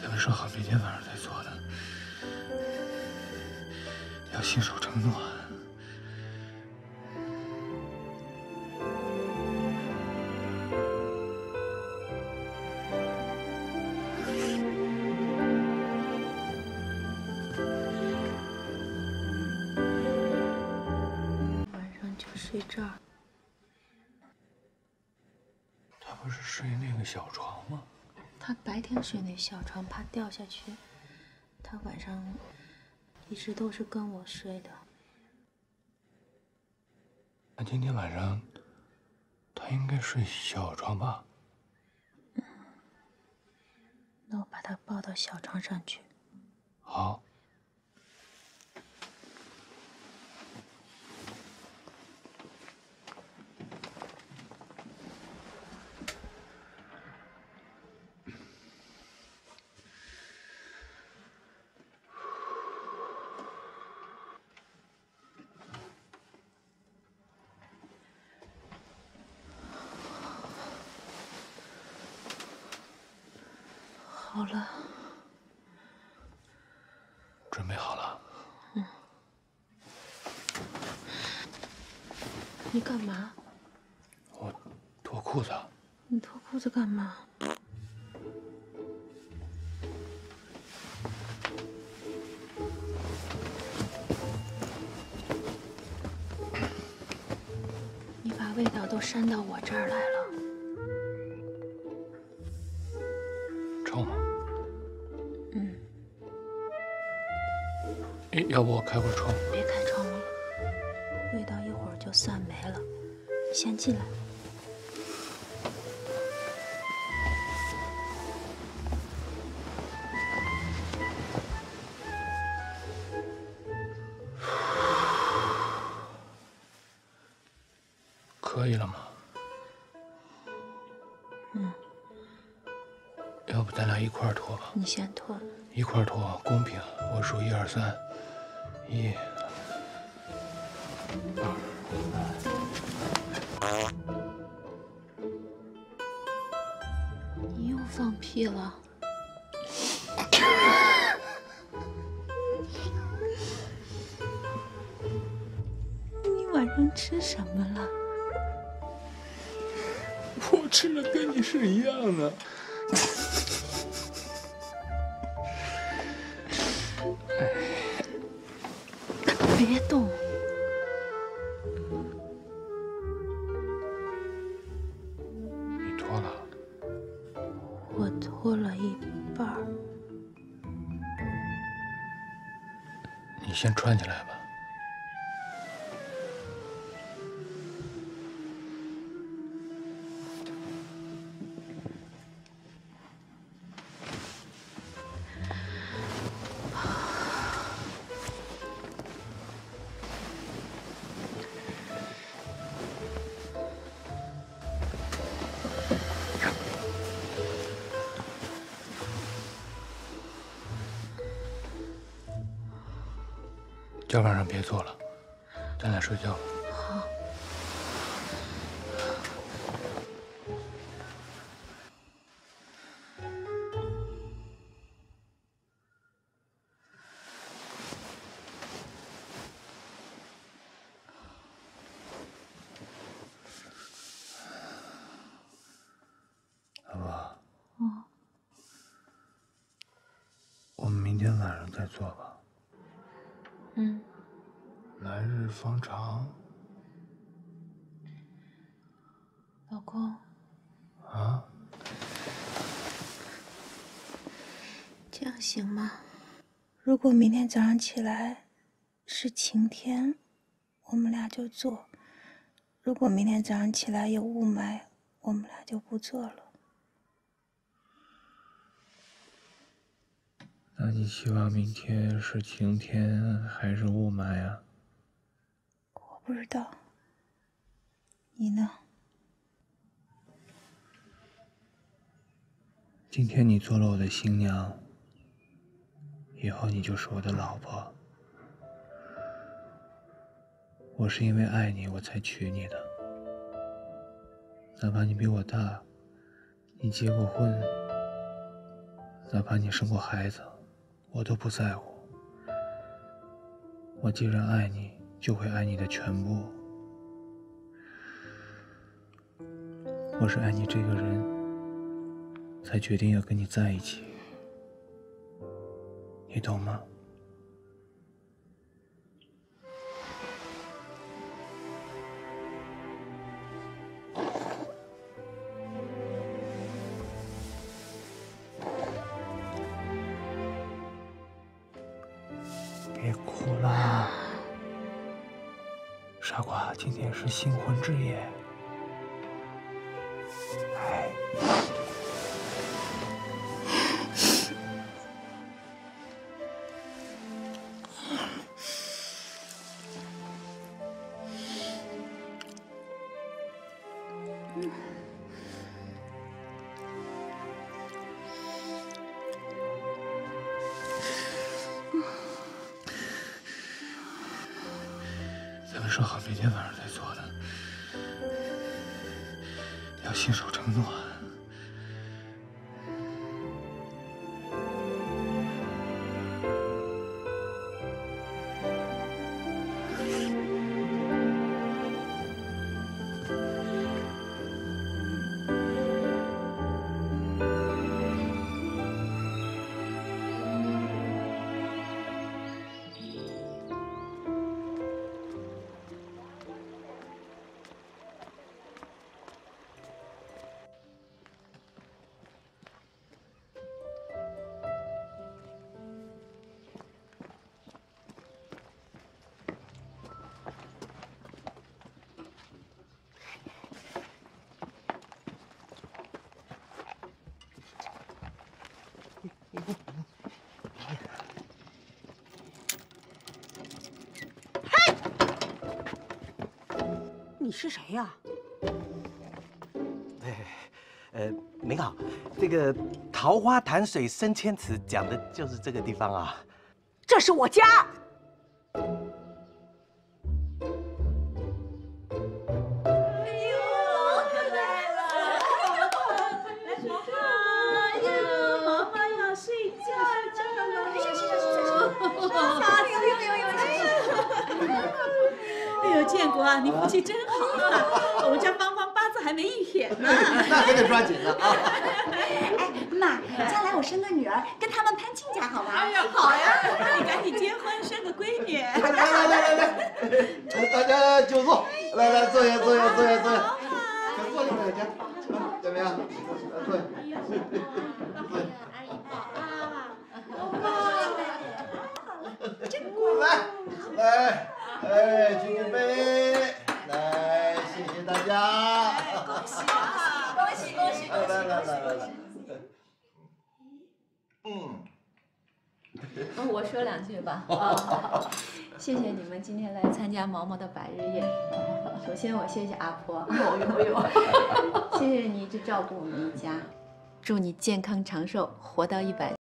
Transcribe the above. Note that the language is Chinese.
咱们说好明天晚上再做的，要信守承诺。睡这儿。他不是睡那个小床吗？他白天睡那小床，怕掉下去。他晚上一直都是跟我睡的。那今天晚上他应该睡小床吧？那我把他抱到小床上去。好。好了，准备好了？嗯你干嘛？我脱裤子。你脱裤子干嘛？你把味道都扇到我这儿来了。臭吗？要不我开会窗？别开窗户，味道一会儿就散没了。你先进来。可以了吗？一块儿脱吧？你先脱。一块儿脱，公平。我数一二三，一。二你又放屁了。你晚上吃什么了？我吃的跟你是一样的。别动。你脱了？我脱了一半儿。你先穿起来吧。今晚上别做了，咱俩睡觉吧。好。老婆，嗯，我们明天晚上再做吧。嗯，来日方长老公，啊！这样行吗？如果明天早上起来是晴天，我们俩就做；如果明天早上起来有雾霾，我们俩就不做了。那你希望明天是晴天还是雾霾啊？我不知道，你呢？今天你做了我的新娘，以后你就是我的老婆。我是因为爱你，我才娶你的。哪怕你比我大，你结过婚，哪怕你生过孩子，我都不在乎。我既然爱你，就会爱你的全部。我是爱你这个人，才决定要跟你在一起。你懂吗？别哭了，傻瓜，今天是新婚之夜。说好明天晚上再做的，要信守承诺。你是谁呀？哎，呃，您好，这个“桃花潭水深千尺”讲的就是这个地方啊。这是我家。啊，你福气真好啊！我们家芳芳八字还没一撇呢。那可得抓紧了啊！哎，妈，将来我生个女儿，跟他们攀亲家好吗？哎呀，好呀，你赶紧结婚生个闺女。来来来来来，大家就坐，来来坐下坐下坐下坐下，先坐下两家，怎么样？坐下。来来，哎，举举杯，来，谢谢大家。恭喜恭喜恭喜！来来来来来来，嗯。我说两句吧。啊，谢谢你们今天来参加毛毛的百日宴。首先，我谢谢阿婆，有有有，谢谢你一直照顾我们一家，祝你健康长寿，活到一百。